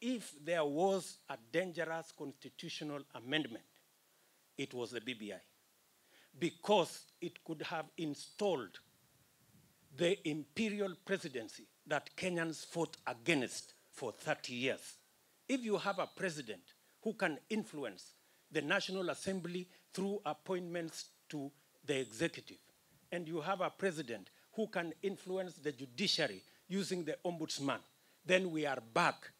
if there was a dangerous constitutional amendment, it was the BBI. Because it could have installed the imperial presidency that Kenyans fought against for 30 years. If you have a president who can influence the National Assembly through appointments to the executive, and you have a president who can influence the judiciary using the ombudsman, then we are back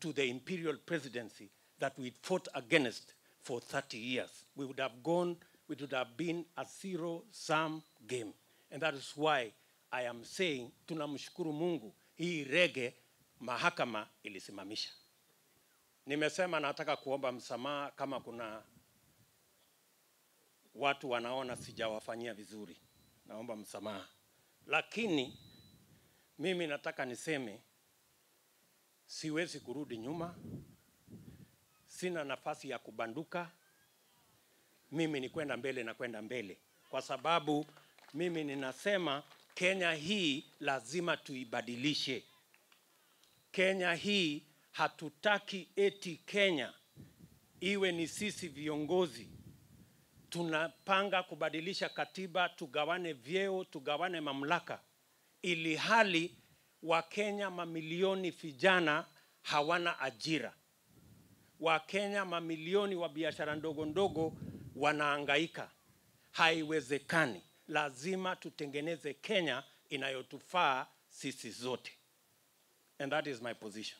to the imperial presidency that we fought against for 30 years. We would have gone, it would have been a zero-sum game. And that is why I am saying tunamshukuru Mungu, hii rege mahakama ilisimamisha. Nimesema nataka kuomba msamaha kama kuna watu wanaona sijawafanyia vizuri, naomba msamaha. Lakini mimi nataka niseme siwezi kurudi nyuma, sina nafasi ya kubanduka. Mimi ni kwenda mbele na kwenda mbele, kwa sababu mimi ninasema Kenya hii lazima tuibadilishe. Kenya hii hatutaki eti Kenya iwe ni sisi viongozi tunapanga kubadilisha katiba, tugawane vyeo, tugawane mamlaka, ili hali Wakenya mamilioni vijana hawana ajira. Wakenya mamilioni wa biashara ndogo ndogo wanaangaika. Haiwezekani, lazima tutengeneze Kenya inayotufaa sisi zote. And that is my position.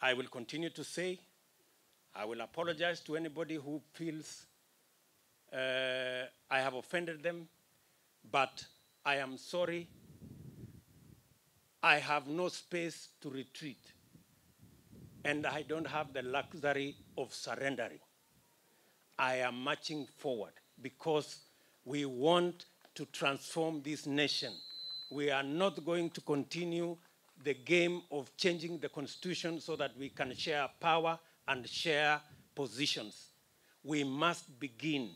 I will continue to say, I will apologize to anybody who feels uh, I have offended them, but I am sorry. I have no space to retreat, and I don't have the luxury of surrendering. I am marching forward because we want to transform this nation. We are not going to continue the game of changing the constitution so that we can share power and share positions. We must begin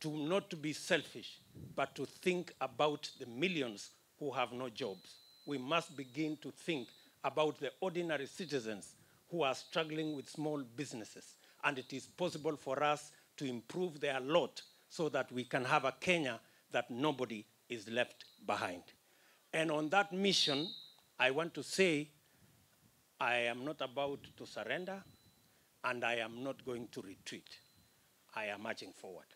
to not to be selfish, but to think about the millions who have no jobs. We must begin to think about the ordinary citizens who are struggling with small businesses. And it is possible for us to improve their lot so that we can have a Kenya that nobody is left behind. And on that mission, I want to say I am not about to surrender and I am not going to retreat. I am marching forward.